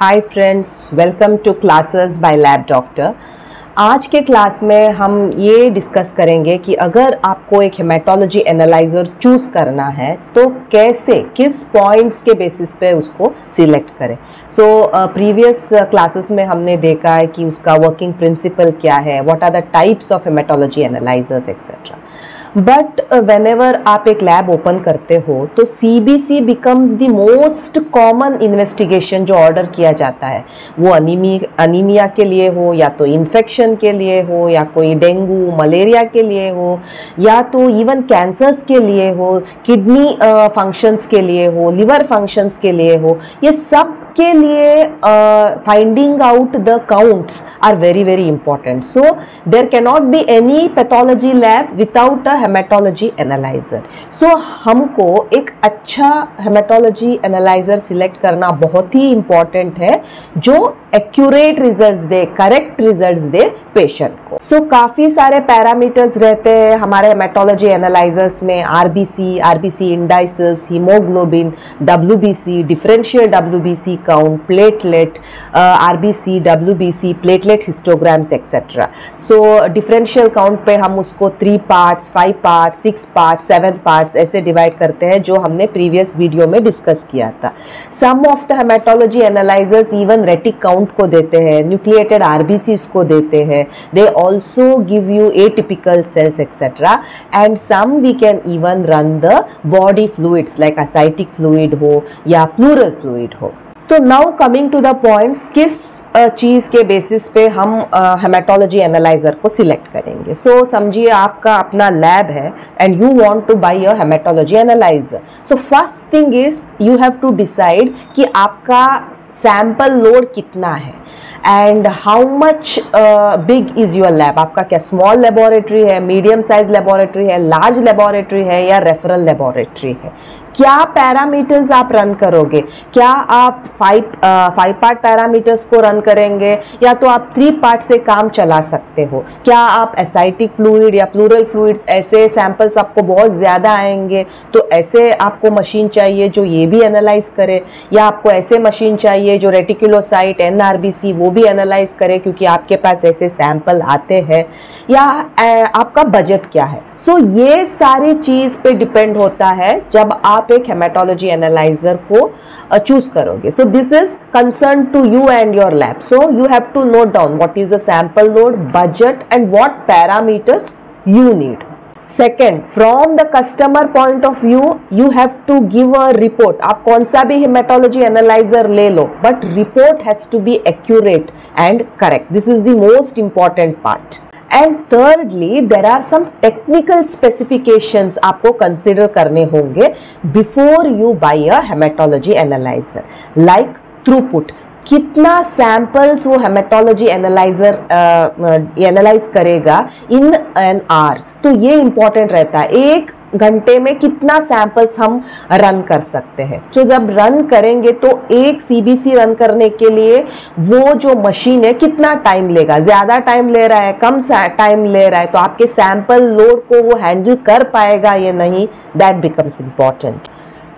Hi friends welcome to classes by lab doctor आज के class में हम ये डिस्कस करेंगे कि अगर आपको एक हेमाटोलॉजी एनालाइजर चूज़ करना है तो कैसे, किस पॉइंट्स के बेसिस पे उसको सिलेक्ट करें? सो प्रीवियस क्लासेस में हमने देखा है कि उसका वर्किंग प्रिंसिपल क्या है what are the types of haematology analysers etcetera but whenever आप एक लैब ओपन करते हो तो C B C becomes the most common investigation जो ऑर्डर किया जाता है। वो अनिमी अनीमिया के लिए हो, या तो इन्फेक्शन के लिए हो, या कोई डेंगू मलेरिया के लिए हो, या तो इवन कैंसर्स के लिए हो किडनी फ़ंक्शंस के लिए हो लिवर फ़ंक्शंस के लिए हो, ये सब के लिए finding out the counts are very very important so there cannot be any pathology lab without a haematology analyser so हमको एक अच्छा हेमेटोलॉजी एनालाइजर सिलेक्ट करना बहुत ही इंपॉर्टेंट है जो एक्यूरेट रिजल्ट्स दे करेक्ट रिजल्ट्स दे पेशेंट को. सो so, काफ़ी सारे पैरामीटर्स रहते हैं हमारे हेमेटोलॉजी एनालाइजर्स में RBC RBC indices haemoglobin W B WBC differential WBC count platelet RBC WBC platelet histograms etcetera so differential count पे हम उसको three parts five parts six parts seven parts ऐसे डिवाइड करते हैं, जो हमने प्रीवियस वीडियो में डिस्कस किया था. Some of the haematology analysers even retic count को देते हैं न्यूक्लिएटेड आरबीसीज को देते हैं. They also give you atypical cells etcetera and some we can even run the body fluids like ascitic fluid हो या प्लूरल फ्लूइड हो. तो now coming to the points किस चीज़ के बेसिस पे हम हेमाटोलॉजी एनालाइजर को सिलेक्ट करेंगे? सो so, समझिए आपका अपना लैब है and you want to buy a haematology analyser so first thing is you have to decide कि आपका सैंपल लोड कितना है and how much big is your lab आपका क्या स्मॉल लेबोरेटरी है मीडियम साइज़ लेबोरेटरी है large laboratory है या रेफरल लेबोरेटरी है? क्या पैरामीटर्स आप रन करोगे? क्या आप फाइव फाइव पार्ट पैरामीटर्स को रन करेंगे? या तो आप थ्री पार्ट से काम चला सकते हो? क्या आप एसाइटिक फ्लूइड या प्लूरल फ्लूइड्स ऐसे सैंपल्स आपको बहुत ज़्यादा आएँगे? तो ऐसे आपको मशीन चाहिए जो ये भी एनालाइज करे। या आपको ऐसे मशीन चाहिए जो रेटिकुलोसाइट एन वो भी एनालाइज करे क्योंकि आपके पास ऐसे सैंपल आते हैं। या आपका बजट क्या है? सो so, ये सारी चीज़ पे डिपेंड होता है जब आप आप एक हेमाटोलॉजी एनालाइजर को चूज़ करोगे। So this is concern to you and your lab so you have to note down what is the sample load budget and what parameters you need second from the customer point of view you have to give a report आप कौन सा भी haematology analyser ले लो but report has to be accurate and correct this is the most important part and thirdly there are some technical specifications आपको consider करने होंगे before you buy a haematology analyser like throughput कितना samples वो haematology analyser analyse करेगा in an hour तो ये important रहता है। एक घंटे में कितना सैंपल्स हम रन कर सकते हैं? तो जब रन करेंगे तो एक सीबीसी रन करने के लिए वो जो मशीन है, कितना टाइम लेगा? ज़्यादा टाइम ले रहा है, कम टाइम ले रहा है तो आपके सैंपल लोड को वो हैंडल कर पाएगा या नहीं? That becomes important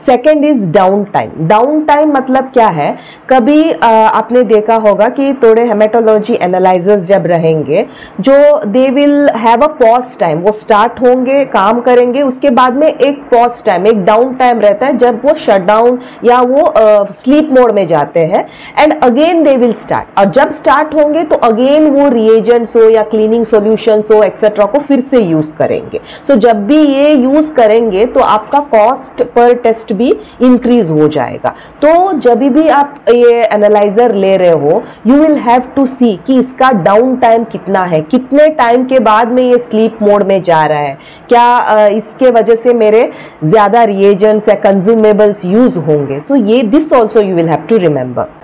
second is downtime downtime मतलब क्या है? कभी आ, आपने देखा होगा कि थोड़े हेमेटोलॉजी एनालाइजर्स जब रहेंगे जो they will have a pause time वो स्टार्ट होंगे काम करेंगे उसके बाद में एक पॉज टाइम एक डाउन टाइम रहता है जब वो शट डाउन या वो स्लीप मोड में जाते हैं. And again they will start और जब स्टार्ट होंगे तो अगेन वो रिएजेंट्स हो या क्लीनिंग सोल्यूशंस हो एक्सेट्रा को फिर से यूज़ करेंगे. सो so, जब भी ये यूज़ करेंगे तो आपका कॉस्ट पर टेस्ट कॉस्ट भी इंक्रीज हो जाएगा। तो जब भी आप ये एनालाइजर ले रहे हो you will have to see कि इसका डाउन टाइम कितना है। कितने टाइम के बाद में ये स्लीप मोड में जा रहा है? क्या इसके वजह से मेरे ज़्यादा रिएजेंट्स या कंज्यूमेबल्स यूज़ होंगे? सो ये this also you will have to remember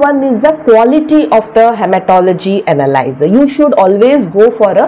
one is the quality of the hematology analyzer. You should always go for a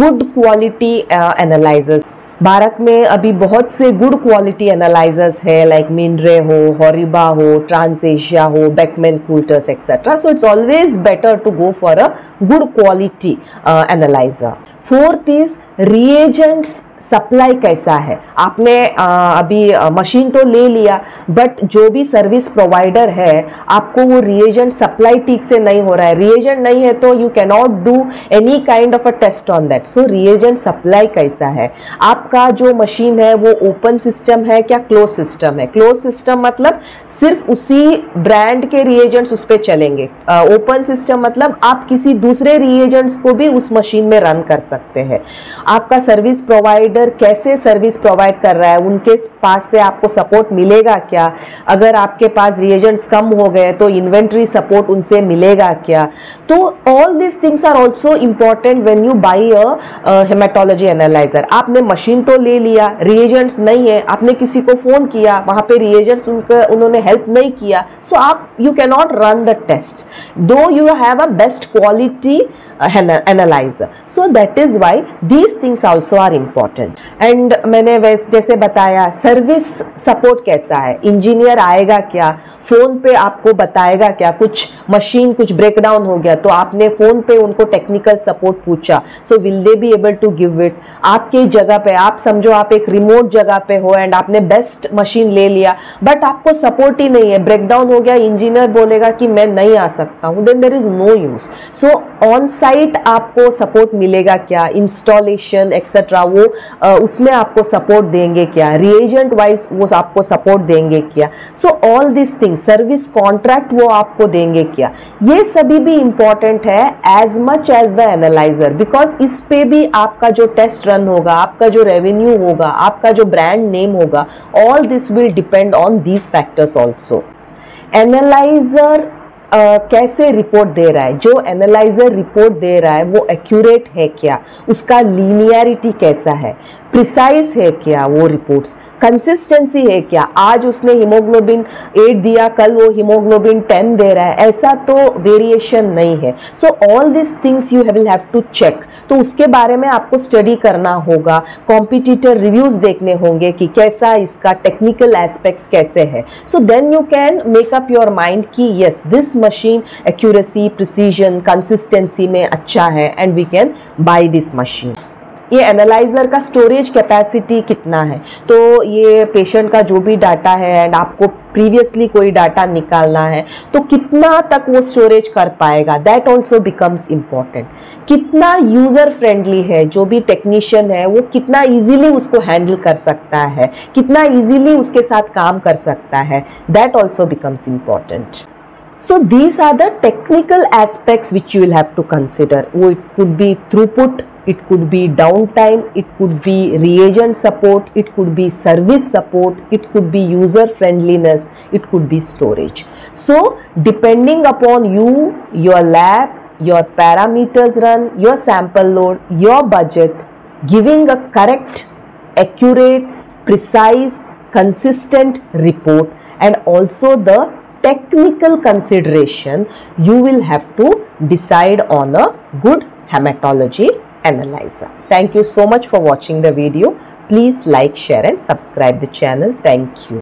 good quality uh, analyzer Bharat में अभी बहुत से गुड क्वालिटी एनालाइजर्स है like Mindray हो Horiba हो ट्रांसेशिया हो Beckman Coulters etcetera so it's always better to go for a good quality analyser fourth is reagents supply कैसा है? आपने आ, अभी मशीन तो ले लिया बट जो भी सर्विस प्रोवाइडर है आपको वो रिएजेंट सप्लाई ठीक से नहीं हो रहा है। रिएजेंट नहीं है तो you cannot do any kind of a test on that so reagent supply कैसा है? आपका जो मशीन है वो ओपन सिस्टम है क्या क्लोज सिस्टम है? क्लोज सिस्टम मतलब सिर्फ़ उसी ब्रांड के रिएजेंट्स उस पर चलेंगे। ओपन सिस्टम मतलब आप किसी दूसरे रिएजेंट्स को भी उस मशीन में रन कर सकते हैं। आपका सर्विस प्रोवाइडर कैसे सर्विस प्रोवाइड कर रहा है? उनके पास से आपको सपोर्ट मिलेगा क्या? अगर आपके पास रिएजेंट्स कम हो गए तो इन्वेंट्री सपोर्ट उनसे मिलेगा क्या? तो all this things are also important when you buy a haematology analyser आपने मशीन तो ले लिया रिएजेंट्स नहीं है, आपने किसी को फ़ोन किया, वहाँ पे रिएजेंट्स उनका, उन्होंने हेल्प नहीं किया सो so आप you cannot run the test though you have a best quality analyser so that is why these things also are important and मैंने वैसे जैसे बताया सर्विस सपोर्ट कैसा है? इंजीनियर आएगा क्या? फ़ोन पे आपको बताएगा क्या? कुछ मशीन कुछ ब्रेक डाउन हो गया तो आपने फ़ोन पे उनको टेक्निकल सपोर्ट पूछा so will they be able to give it आपके जगह पे, आप समझो आप एक रिमोट जगह पे हो एंड आपने बेस्ट मशीन ले लिया बट आपको सपोर्ट ही नहीं है। ब्रेक डाउन हो गया इंजीनियर बोलेगा कि मैं नहीं आ सकता हूँ then there is no use so on site आपको सपोर्ट मिलेगा क्या इंस्टॉलेशन एक्सेट्रा वो आ, उसमें आपको सपोर्ट देंगे क्या? रिएजेंट वाइज वो आपको सपोर्ट देंगे क्या? So all this things service contract वो आपको देंगे क्या? ये सभी भी इंपॉर्टेंट है as much as the analyser because इस पे भी आपका जो टेस्ट रन होगा आपका जो रेवेन्यू होगा आपका जो ब्रांड नेम होगा all this will depend on these factors also analyser कैसे रिपोर्ट दे रहा है? जो एनालाइजर रिपोर्ट दे रहा है, वो एक्यूरेट है क्या? उसका लीनियरिटी कैसा है? प्रिसाइज है क्या वो रिपोर्ट्स कंसिस्टेंसी है क्या? आज उसने हीमोग्लोबिन एट दिया, कल वो हीमोग्लोबिन टेन दे रहा है। ऐसा तो वेरिएशन नहीं है। So all this things you will have to check तो उसके बारे में आपको स्टडी करना होगा। कॉम्पिटिटर रिव्यूज़ देखने होंगे कि कैसा इसका टेक्निकल एस्पेक्ट्स कैसे है। So then you can make up your mind कि yes this machine accuracy precision consistency में अच्छा है and we can buy this machine ये एनालाइज़र का स्टोरेज कैपेसिटी कितना है? तो ये पेशेंट का जो भी डाटा है एंड आपको प्रीवियसली कोई डाटा निकालना है तो कितना तक वो स्टोरेज कर पाएगा? दैट ऑल्सो बिकम्स इंपॉर्टेंट कितना यूज़र फ्रेंडली है, जो भी टेक्नीशियन है, वो कितना ईजिली उसको हैंडल कर सकता है? कितना ईजिली उसके साथ काम कर सकता है? That also becomes important So these are the technical aspects which you will have to consider. Oh, it could be throughput, it could be downtime, it could be reagent support, it could be service support, it could be user friendliness, it could be storage. So depending upon you, your lab, your parameters run, your sample load, your budget, giving a correct, accurate, precise, consistent report and also the technical consideration you will have to decide on a good hematology analyzer. Thank you so much for watching the video. Please like, share and subscribe the channel. Thank you.